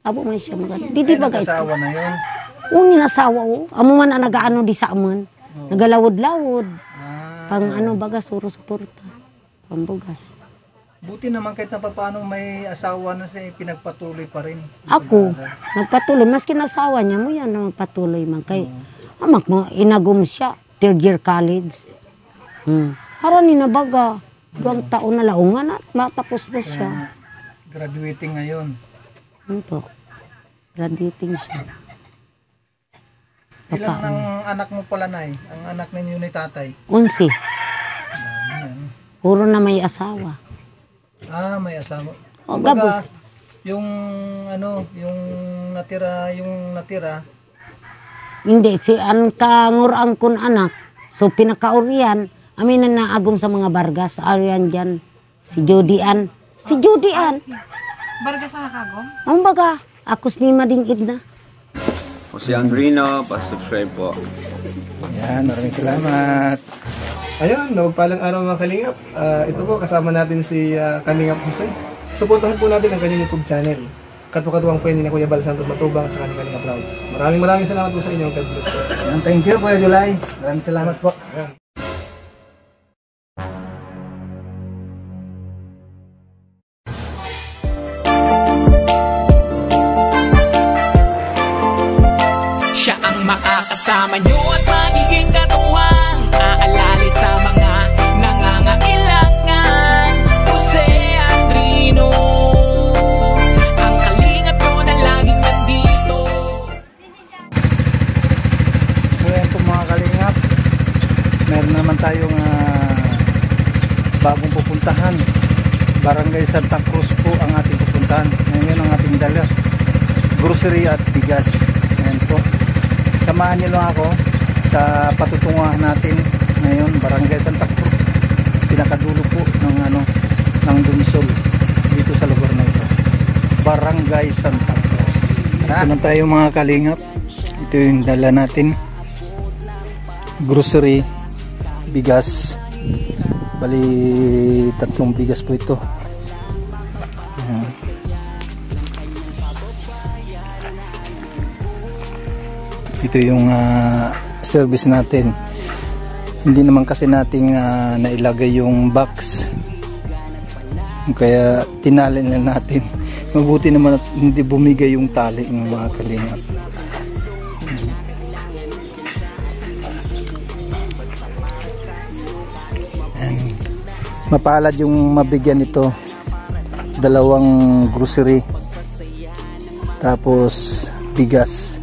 Abo man siya mga. Di di Ay, bagay. nag-asawa na yun. Uni nasawa o. Amo man ang nagaano di sa aman. Nagalawod-lawod. Ah, Pang ano baga suro suporta. Pambugas. buti naman kahit na paano may asawa na siya, eh, pinagpatuloy pa rin. Ako, nagpatuloy. Maski nasawa niya mo yan na magpatuloy man. Kay, amak mo, inagom siya. Third year college. Hmm. Harani na baga. Duwang taon na laungan at matapos na siya. Kaya, graduating ngayon. Ano po? Graduating siya. Ilan Papa, ng anak mo pala, Nay? Ang anak ninyo ni tatay? Unsi. Puro na may asawa. Ah, may asawa. O, Kumbaga, gabos. Yung ano, yung natira, yung natira, Hindi, si an kangurang kun anak. So pinakaurian, amin na naagom sa mga bargas. Arian dyan. Si Jody Ann. Si Jody Ann. Bargas ang nakagom? Ang baga, akos ni madingid na. O si Andrino, pa-subscribe po. Yan, maraming salamat. Ayun, nagpalang araw mga Kalingap. Ah, ito po, kasama natin si ah, Kalingap Jose. Suportahan po natin ang kanyang YouTube channel. Katukatuwang yun ni Kuya Bal Santos Matubang sa kanyang Kalingap Proud. Maraming maraming salamat po sa inyo. God bless po. Thank you, Kuya July. Maraming salamat po. Siya makakasama nyo at magiging katuwang Aalali sa mga nangangailangan Jose Andrino Ang kalingap ko na laging nandito So yan po mga kalingap. Meron naman tayong ah, bagong pupuntahan. Barangay Santa Cruz po ang ating pupuntahan. Ngayon ang ating dala. Grocery at bigas. Samahan niyo lang ako sa patutunguhan natin ngayon Barangay Santa Cruz. Pinakadulo po ng ano ng Dunsol dito sa lugar na ito. Barangay Santa Cruz. Ito na tayo mga kalingap. Ito yung dala natin grocery bigas bali tatlong bigas po ito ito yung ah, service natin hindi naman kasi nating ah, nailagay yung box kaya tinali na natin mabuti naman at hindi bumigay yung tali ng mga kalingap Ayan. Mapalad yung mabigyan nito. Dalawang grocery. Tapos bigas.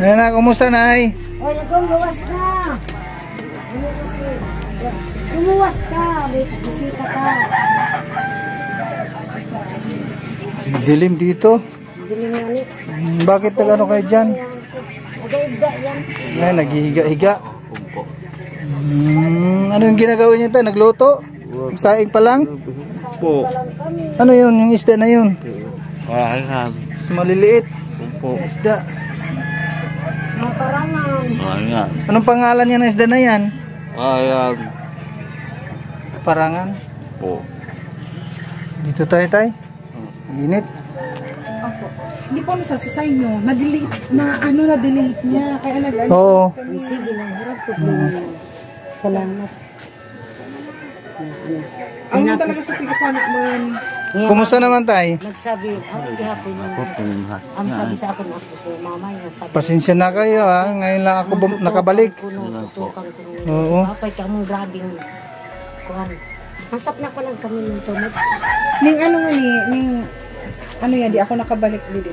Ayan na, kumusta nay? Oy, lumuwas ka. Lumuwas ka. Bisita ka. Dilim dito. Dilim nga ni. Hmm, Bakit nagano kayo dyan? Nagaibda yan. Ay, naghihiga-higa. Hmm, ano yung ginagawa niyo tayo? Nagluto? Saing pa lang? Po. Ano yun? Yung isda na yun? Wala Maliliit. Opo. Isda. Maparangan. Ayan. Anong pangalan niya ng isda na yan? Ayan. Parangan. Po. Dito tayo tay. Init. Opo. Hindi po ano sa sa inyo. Na-delete. Na ano na-delete niya. Kaya nag Oo. Sige lang, harap ko po. Salamat. Ang mo talaga sa pagkakuha naman. Kumusta naman tay? Nagsabi, ang gihapon yung ang sabi sa akin ako sa mama niya, sabi, Pasensya na kayo ha. Ngayon lang ako bum- nakabalik. Ko nung Oo. Apay ka mong grabing kuhan. Masap na pa lang kami ng tumag. Ning ano nga ni, ning ano yan, di ako nakabalik dito.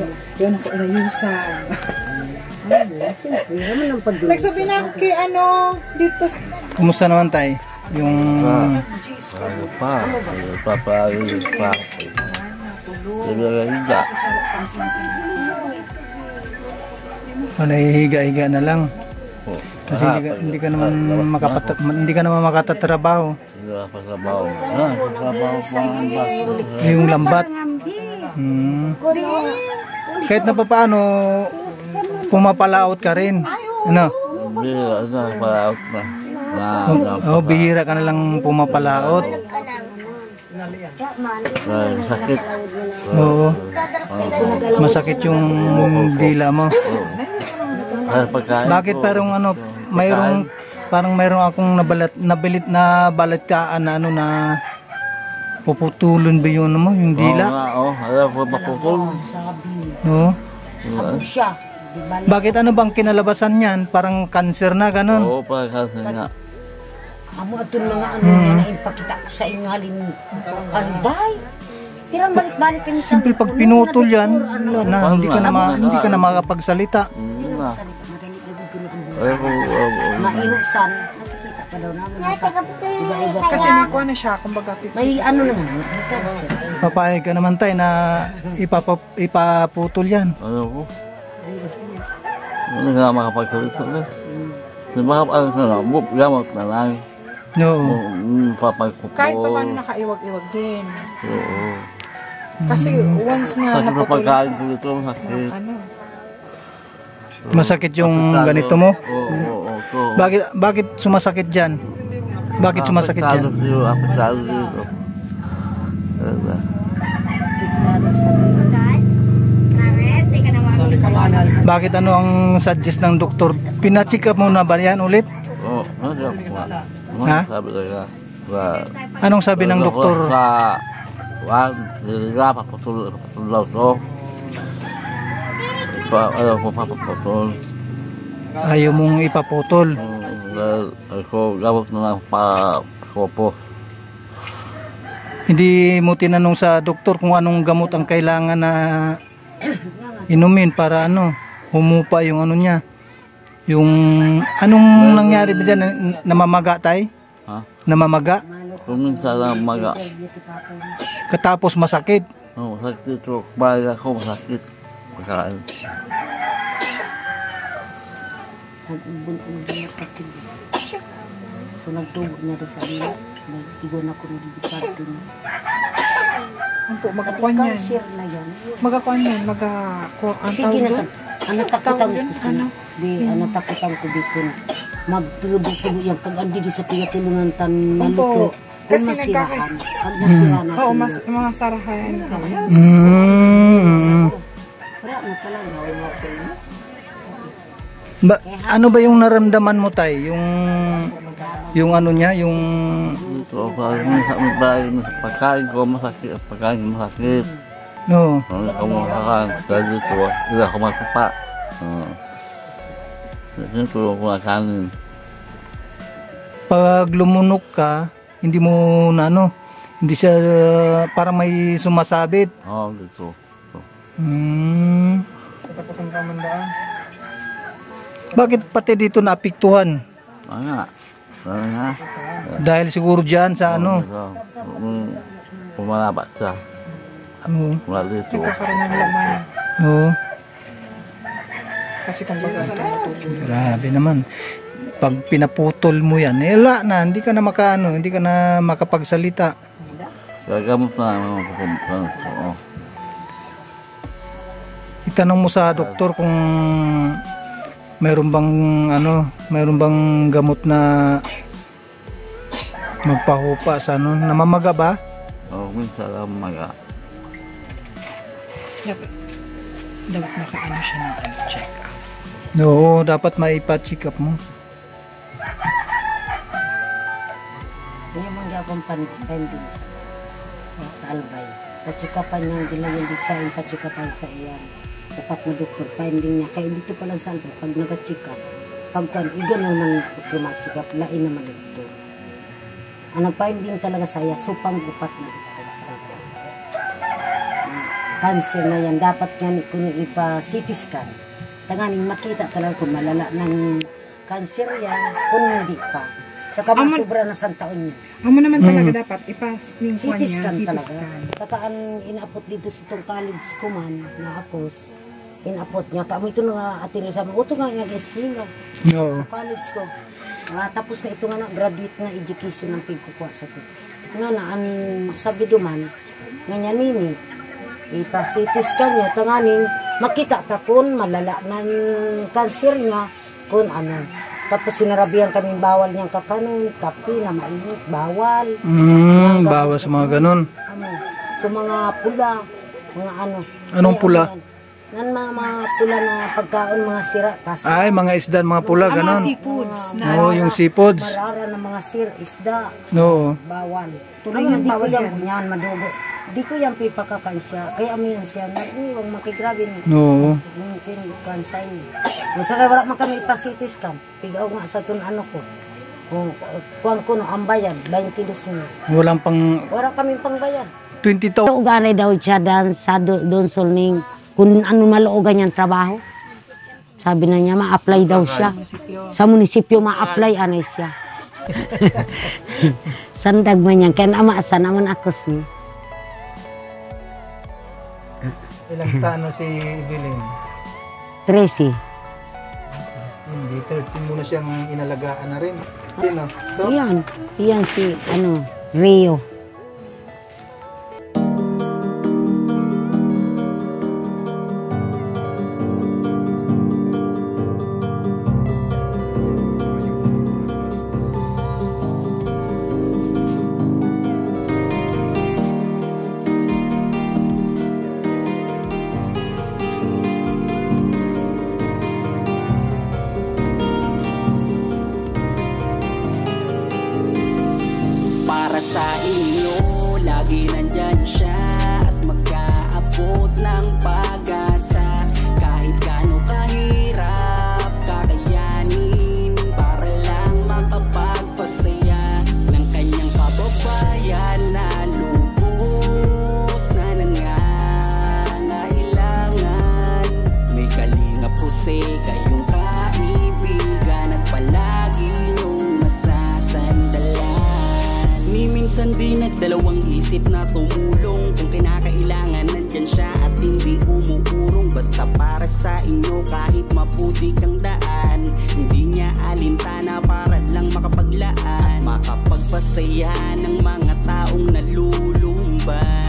Yun, yun ako inayusan. Ay, siyempre, naman ang pagdulo. Nagsabi na ako kay ano, dito. Kumusta naman tay? Yung Ano pa? Ano pa pa? Ano pa? Nagagahiga. oh, nahihiga-higa na lang. Po. Kasi hindi ka, hindi ka naman makapat hindi ka naman makatatrabaho. Trabaho. Ah, trabaho pa ang. Yung lambat. Hmm. Kahit na papaano pumapalaot ka rin. Ano? Hindi, ano, pa-out na. Na, na, Oh, bihira ka na lang pumapalaot. na, sakit. Oo. Masakit yung dila mo. Kaya pagkain Bakit parang ano, mayroong parang mayroong akong nabalat nabilit na balatkaan na ano na puputulon ba yun mo yung Oo dila? nga, oh. Oo. Diba? Siya, di ba? Bakit ano bang kinalabasan niyan? Parang cancer na ganun. Oo, pa kasi nga. Amo atong mga ano nga na ipakita ko sa inyo halin albay. Pirang balik-balik kami sa Siyempre pag pinutol yan, wala na, hindi ka na ma, hindi ka na makapagsalita. Hindi na. salita magaling na gulo Ayaw ko, oh. Mainusan, nakikita pa daw namin. Iba-iba. Kasi may kuha na siya, kumbaga. May ano naman. Papayag ka naman tayo na ipapa, ipaputol yan. Ayaw ko. Hindi nga makapagsalita na. Di ba, ano na lang, bup, gamot na lang. No. Mm, papagkupo. Kahit pa paano nakaiwag-iwag din. Oo. Kasi once na Sakit na napatuloy pagkain ko dito, sakit. ano, Masakit yung ganito mo? Oo, oo, oo. So, Bakit bakit sumasakit diyan? Bakit sumasakit apektado diyan? siyo, apektado dito. Diba? Bakit ano ang suggest ng doktor? Pina-check up mo na ba yan ulit? Oo, ano. Ha? Sabi talaga. Sa, Anong sabi ng doktor? Sa, wan, niliga, paputol daw to. Pa, ano ko, paputol. Ayaw mong ipaputol. Dahil ako, gamot na lang pa, kopo. Hindi mo tinanong sa doktor kung anong gamot ang kailangan na inumin para ano, humupa yung ano niya. Yung anong nangyari ba dyan? Na- Namamaga tay? Ha? Namamaga? Kung minsan lang maga. Katapos masakit. Oh, masakit ito. Balik ako, masakit. Nag-ibon-ibon na patid. So nagtubog na rin sa iyo. Nag-igon ako ng diparte niya. ano po, magakuha niyan. cancer na yan. Magakuha niyan, maga, ko, ang Sige tawag na doon? sa... Ang natakutan Tawag ko yun, ano? Di, ang natakutan ko dito na magtulog-tulog yan. Kag andi di sa pinatulungan tan maluto. Kung Kasi masiraan. Pag nasiraan na. Oo, mas, mga sarahan. Mm. Wala na pala. Sa. Ba, ano ba yung naramdaman mo tay? Yung yung ano niya, yung parang minsan may bahay na sa pagkain ko, masakit. Ang pagkain ko masakit. no, Ang ako makakain. Dahil dito, hindi ako masapa. Uh, Dito ako nakanin. pag lumunok ka, hindi mo na ano, hindi siya uh, parang may sumasabit. Oo, dito. So, Hmm. Tapos ang pamandaan. Bakit pati dito naapektuhan? ano nga. Ano nga. Dahil siguro diyan sa ano. Um, pumalabat siya. Oo. Mula dito. Nagkakaroon ng laman. Oo. Kasi kumbaga ito matulog. Grabe naman. Pag pinaputol mo yan, eh wala na, hindi ka na makaano, hindi ka na makapagsalita. Gagamot na pupunta. Oo. Itanong mo sa doktor kung mayroon bang ano, mayroon bang gamot na magpahupa sa ano, namamaga ba? Oh, minsan lang mga. Dapat, dapat makaano siya ng ano, check. Oo, dapat maipa-check up mo. Hindi mo gyapon pending sa sa albay. Patsikapan niya dila yung design, patsikapan sa iyan. Dapat na doktor pending niya. Kaya dito pala sa albay, pag nag-check up, pag kwan, igan doktor ma-check up, lain naman doktor. Ang nag-finding talaga saya, supang upat na doktor sa albay. Mm, Cancer na yan, dapat yan kung ipa-CT scan. Tanganing makita talaga kung malala ng cancer yan, kung hindi pa. Sa kamang Aman- sobra na sa taon niya. Amo naman talaga Mm. dapat ipas ning CT niya, scan CT talaga. scan. Saka ang inapot dito sa itong college ko man, na akos, inapot niya. Kamo ito nga atili sa mga, ito nga Oo. sa college ko. Ah, tapos na ito nga na, graduate na education ng pigkukuha sa ito. Nga na, ang sabi duman, nga niya nini, ipa CT scan niya, tanganing, makita ta kung malala ng cancer niya, kung ano. Tapos sinarabihan kaming bawal niyang kakanon, kape na mainit, bawal. Mm, bawas sa mga ganun. ano, sa mga pula, mga ano. Anong pula? ano yan, Nan mga, mga pula na pagkaon, mga sira, tas Ay, mga isda, mga pula, Ang mga ganun. seafoods na Oo, yung seafoods. marara ng mga sir, isda, Oo. bawal. Tuloy ko bawal yan, yan. madugo. Di ko yan pipakakan siya. Kaya amin siya, nag-iwag makigrabe ni. Oo. Yung pinukan sa inyo. Masa kaya wala man kami ipasitis kam. Pigaw nga sa tun ano ko. Kung kuan ko no ambayan, 22 mo. Walang pang Wala kaming pangbayad. 20,000. Ugalay daw siya dan sa do- doon sulning kung ano maloogan niyang trabaho. Sabi na niya, ma-apply daw siya. Sa munisipyo, ma-apply anay siya. Sandag man yan. Kaya naman, asa naman akos mo. Ilang taon si Evelyn? Tracy. Hindi, 13 mo na siyang inalagaan na rin. Sino? So, Iyan. Iyan si, ano, Rio. Para sa inyo, lagi nandyan siya At mag-aabot ng pag-asa. Kahit gaano kahirap kakayanin Para lang makapagpasaya Ng kanyang kababayan na lubos na nangangailangan. May kalinga po kayong minsan di nagdalawang isip na tumulong. Kung kinakailangan nandyan siya at hindi umuurong Basta para sa inyo kahit maputi kang daan. Hindi niya alintana para lang makapaglaan. At makapagpasaya ng mga taong nalulumban